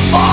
Fuck. fall